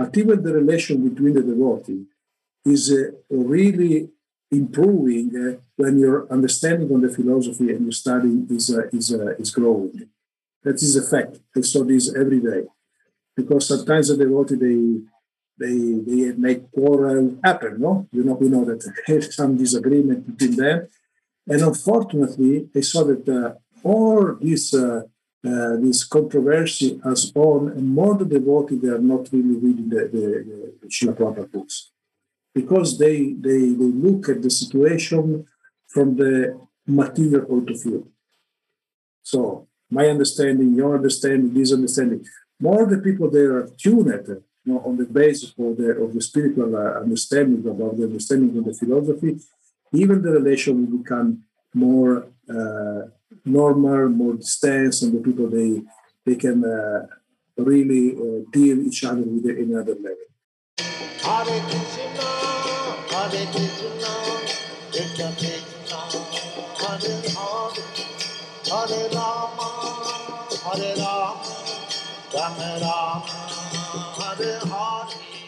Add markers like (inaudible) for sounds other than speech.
but even the relation between the devotee is uh, really improving uh, when your understanding on the philosophy and your studying is uh, is uh, is growing. That is a fact. I saw this every day, because sometimes the devotee they they they make quarrel happen. No, you know we know that (laughs) there's some disagreement between them, and unfortunately, I saw that uh, all this. Uh, this controversy has on, and more the devotee they are not really reading the, the, the Srila books because they, they, they look at the situation from the material point of view. So my understanding, your understanding, this understanding, more the people they are tuned you know, on the basis of the, of the spiritual uh, understanding about the understanding of the philosophy, even the relation will become more uh, normal, more distance, and the people they they can uh, really uh, deal each other with it in another level. Hare Rama, Hare Rama, Rama Rama, Hare Hare.